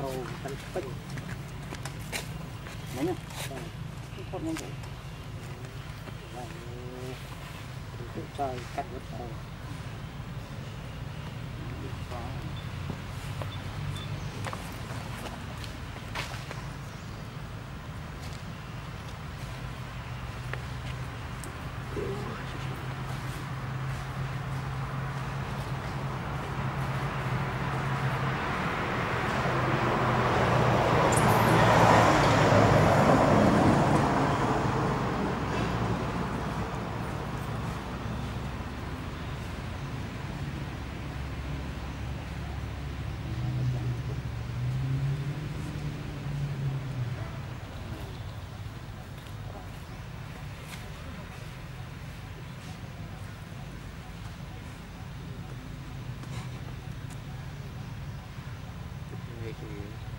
pro căn pin đấy nhá thoát nhanh rồi lại tự chơi cắt mất rồi making you.